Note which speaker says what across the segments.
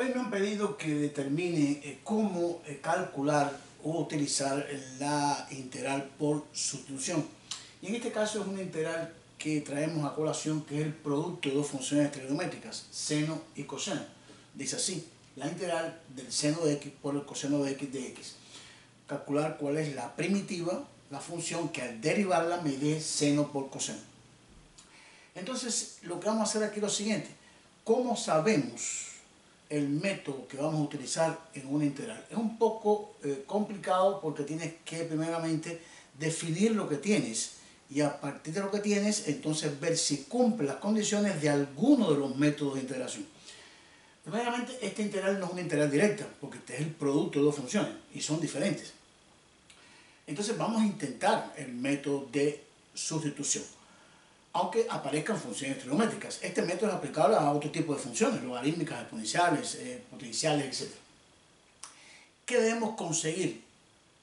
Speaker 1: Hoy me han pedido que determine eh, cómo eh, calcular o utilizar la integral por sustitución. Y en este caso es una integral que traemos a colación que es el producto de dos funciones trigonométricas, seno y coseno. Dice así, la integral del seno de x por el coseno de x de x. Calcular cuál es la primitiva, la función que al derivarla me dé seno por coseno. Entonces, lo que vamos a hacer aquí es lo siguiente. ¿Cómo sabemos el método que vamos a utilizar en una integral. Es un poco eh, complicado porque tienes que primeramente definir lo que tienes y a partir de lo que tienes entonces ver si cumple las condiciones de alguno de los métodos de integración. Primeramente esta integral no es una integral directa porque este es el producto de dos funciones y son diferentes. Entonces vamos a intentar el método de sustitución aunque aparezcan funciones trigonométricas. Este método es aplicable a otro tipo de funciones, logarítmicas, exponenciales, eh, potenciales, etc. ¿Qué debemos conseguir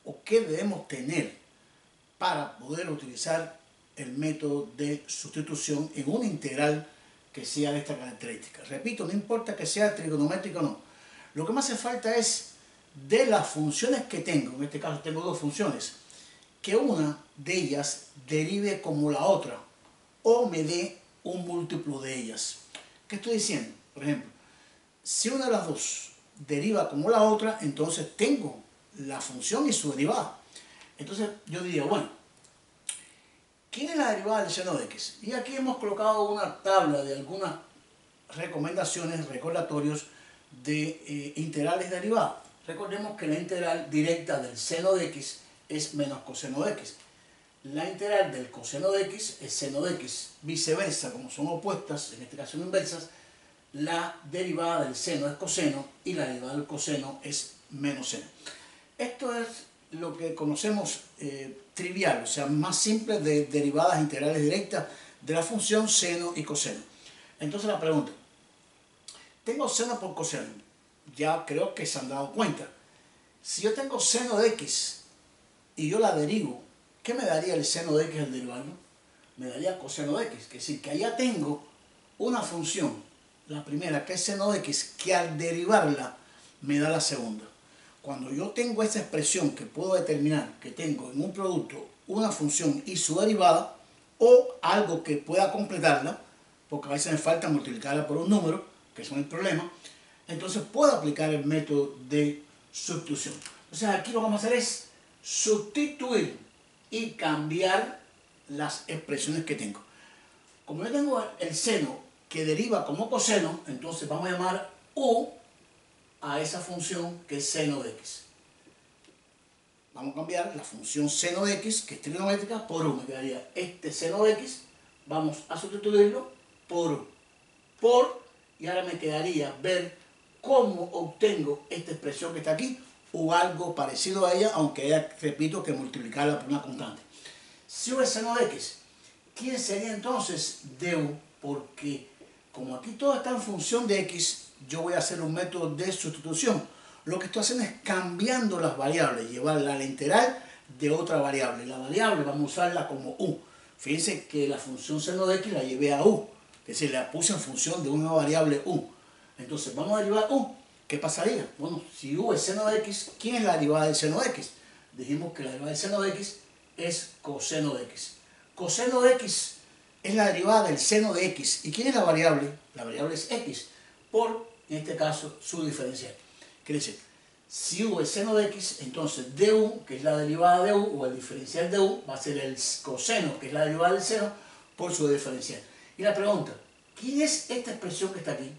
Speaker 1: o qué debemos tener para poder utilizar el método de sustitución en una integral que sea de esta característica? Repito, no importa que sea trigonométrico o no. Lo que me hace falta es de las funciones que tengo, en este caso tengo dos funciones, que una de ellas derive como la otra o me dé un múltiplo de ellas. ¿Qué estoy diciendo? Por ejemplo, si una de las dos deriva como la otra, entonces tengo la función y su derivada. Entonces yo diría, bueno, ¿quién es la derivada del seno de x? Y aquí hemos colocado una tabla de algunas recomendaciones, recordatorios de eh, integrales derivadas. Recordemos que la integral directa del seno de x es menos coseno de x la integral del coseno de x es seno de x. Viceversa, como son opuestas, en este caso son inversas, la derivada del seno es coseno y la derivada del coseno es menos seno. Esto es lo que conocemos eh, trivial, o sea, más simple de derivadas integrales directas de la función seno y coseno. Entonces la pregunta, tengo seno por coseno, ya creo que se han dado cuenta. Si yo tengo seno de x y yo la derivo ¿Qué me daría el seno de x al derivarlo? Me daría coseno de x, que es decir, que allá tengo una función, la primera que es seno de x, que al derivarla me da la segunda. Cuando yo tengo esta expresión que puedo determinar que tengo en un producto una función y su derivada, o algo que pueda completarla, porque a veces me falta multiplicarla por un número, que es el problema, entonces puedo aplicar el método de sustitución. Entonces aquí lo que vamos a hacer es sustituir y cambiar las expresiones que tengo. Como yo tengo el seno que deriva como coseno, entonces vamos a llamar u a esa función que es seno de x. Vamos a cambiar la función seno de x, que es trigonométrica, por u. Me quedaría este seno de x, vamos a sustituirlo por u. Por, y ahora me quedaría ver cómo obtengo esta expresión que está aquí, o algo parecido a ella, aunque haya, repito, que multiplicarla por una constante. Si es seno de x, ¿quién sería entonces du? Porque como aquí todo está en función de x, yo voy a hacer un método de sustitución. Lo que estoy haciendo es cambiando las variables, llevarla a la integral de otra variable. La variable vamos a usarla como u. Fíjense que la función seno de x la llevé a u, es decir, la puse en función de una variable u. Entonces vamos a derivar u ¿Qué pasaría? Bueno, si u es seno de x, ¿quién es la derivada del seno de x? Dijimos que la derivada del seno de x es coseno de x. Coseno de x es la derivada del seno de x. ¿Y quién es la variable? La variable es x, por, en este caso, su diferencial. Quiere decir, si u es seno de x, entonces du, que es la derivada de u, o el diferencial de u, va a ser el coseno, que es la derivada del seno, por su diferencial. Y la pregunta, ¿quién es esta expresión que está aquí?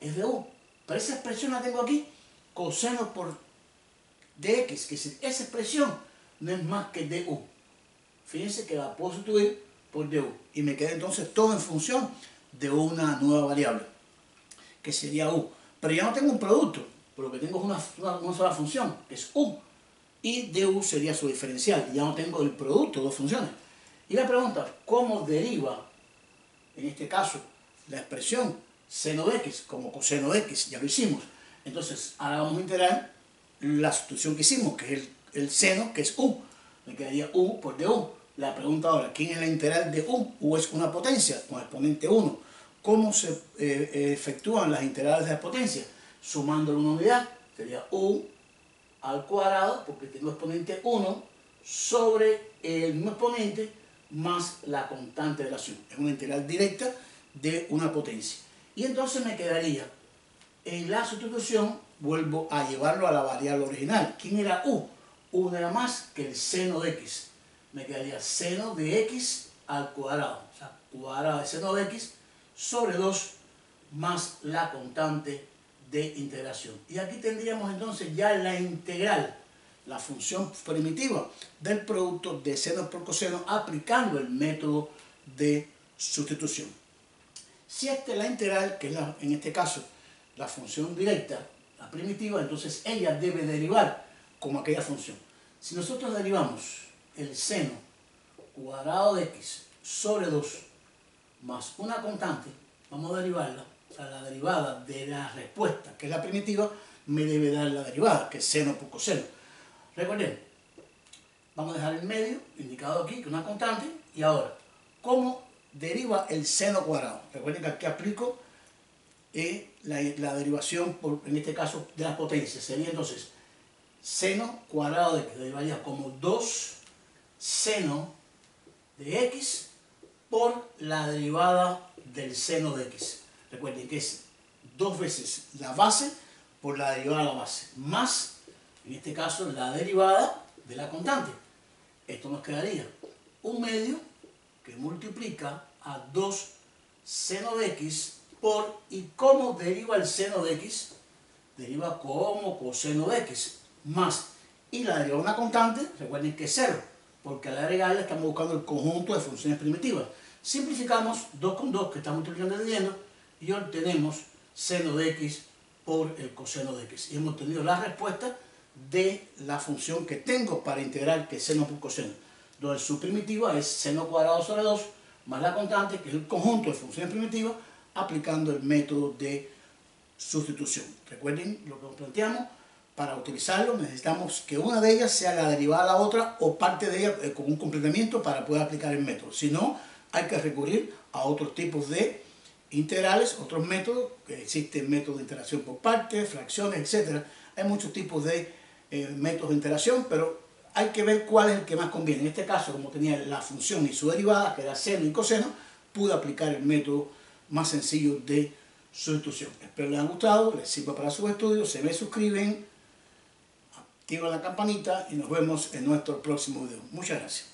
Speaker 1: Es de u. Pero esa expresión la tengo aquí, coseno por dx, que es esa expresión no es más que du. Fíjense que la puedo sustituir por du. Y me queda entonces todo en función de una nueva variable, que sería u. Pero ya no tengo un producto, por lo que tengo una, una, sola función, que es u. Y du sería su diferencial. Ya no tengo el producto, dos funciones. Y la pregunta, ¿cómo deriva, en este caso, la expresión seno de x como coseno de x, ya lo hicimos. Entonces, ahora vamos a integrar la sustitución que hicimos, que es el, seno, que es u. Me quedaría u por du. La pregunta ahora, ¿quién es la integral de u? u es una potencia con exponente 1. ¿Cómo se eh, efectúan las integrales de la potencia? sumando una unidad. Sería u al cuadrado, porque tengo exponente 1, sobre el mismo exponente más la constante de la suma. Es una integral directa de una potencia. Y entonces me quedaría, en la sustitución, vuelvo a llevarlo a la variable original. ¿Quién era u? U era más que el seno de x. Me quedaría seno de x al cuadrado. O sea, cuadrado de seno de x sobre 2 más la constante de integración. Y aquí tendríamos entonces ya la integral, la función primitiva del producto de seno por coseno aplicando el método de sustitución. Es la integral, que es en este caso la función directa, la primitiva, entonces ella debe derivar como aquella función. Si nosotros derivamos el seno cuadrado de x sobre 2 más una constante, vamos a derivarla, o sea, la derivada de la respuesta, que es la primitiva, me debe dar la derivada, que es seno por coseno. Recuerden, vamos a dejar el medio, indicado aquí, que es una constante, y ahora, ¿cómo deriva el seno cuadrado? Recuerden que aquí aplico eh, la, derivación, en este caso, de las potencias. Sería entonces seno cuadrado de x, derivaría como 2 seno de x por la derivada del seno de x. Recuerden que es dos veces la base por la derivada de la base, más, en este caso, la derivada de la constante. Esto nos quedaría un medio que multiplica a 2 seno de x por, ¿y cómo deriva el seno de x? Deriva como coseno de x, más, y la derivada de una constante, recuerden que es cero, porque al agregarle estamos buscando el conjunto de funciones primitivas. Simplificamos 2 con 2 que estamos multiplicando y dividiendo y obtenemos seno de x por el coseno de x. Y hemos obtenido la respuesta de la función que tengo para integrar que es seno por coseno. Donde su primitiva es seno cuadrado sobre 2 más la constante, que es el conjunto de funciones primitivas, aplicando el método de sustitución. Recuerden lo que planteamos, para utilizarlo necesitamos que una de ellas sea la derivada de la otra o parte de ella eh, con un completamiento para poder aplicar el método. Si no, hay que recurrir a otros tipos de integrales, otros métodos, que existen métodos de interacción por partes, fracciones, etc. Hay muchos tipos de eh, métodos de interacción, pero hay que ver cuál es el que más conviene. En este caso, como tenía la función y su derivada, que era seno y coseno, pude aplicar el método más sencillo de sustitución. Espero les haya gustado, les sirva para sus estudios, se me suscriben, activan la campanita y nos vemos en nuestro próximo video. Muchas gracias.